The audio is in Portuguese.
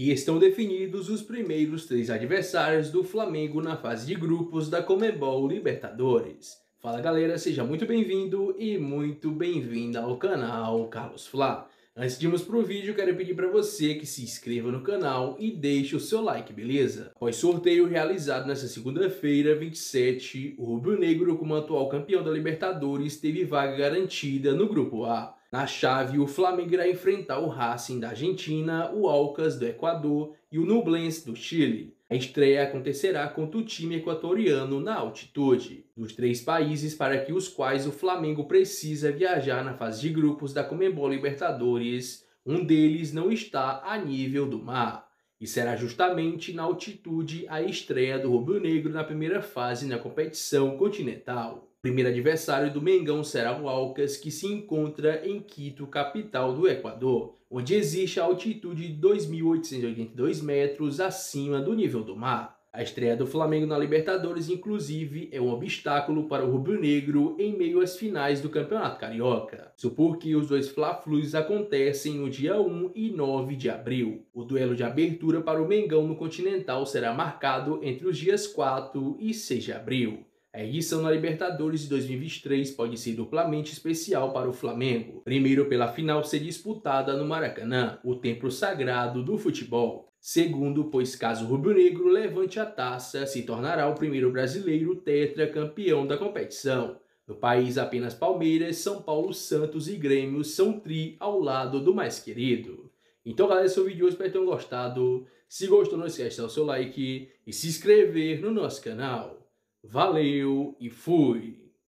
E estão definidos os primeiros três adversários do Flamengo na fase de grupos da Comebol Libertadores. Fala galera, seja muito bem-vindo e muito bem-vinda ao canal Carlos Fla. Antes de irmos pro vídeo, quero pedir para você que se inscreva no canal e deixe o seu like, beleza? Após sorteio realizado nesta segunda-feira, 27, o Rubro Negro, como atual campeão da Libertadores, teve vaga garantida no Grupo A. Na chave, o Flamengo irá enfrentar o Racing da Argentina, o Alcas do Equador e o Nublense do Chile. A estreia acontecerá contra o time equatoriano na altitude, dos três países para que os quais o Flamengo precisa viajar na fase de grupos da Comembol Libertadores, um deles não está a nível do mar. E será justamente na altitude a estreia do rubro-negro na primeira fase na competição continental. O primeiro adversário do Mengão será o Alcas, que se encontra em Quito, capital do Equador, onde existe a altitude de 2.882 metros acima do nível do mar. A estreia do Flamengo na Libertadores, inclusive, é um obstáculo para o rubro-negro em meio às finais do Campeonato Carioca. Isso porque os dois Fla-Flus acontecem no dia 1 e 9 de abril. O duelo de abertura para o Mengão no Continental será marcado entre os dias 4 e 6 de abril. A edição na Libertadores de 2023 pode ser duplamente especial para o Flamengo. Primeiro, pela final ser disputada no Maracanã, o templo sagrado do futebol. Segundo, pois caso o rubro-negro levante a taça, se tornará o primeiro brasileiro tetracampeão da competição. No país, apenas Palmeiras, São Paulo, Santos e Grêmio são tri ao lado do mais querido. Então, galera, esse é o vídeo espero que tenham gostado. Se gostou, não esquece de dar o seu like e se inscrever no nosso canal. Valeu e fui!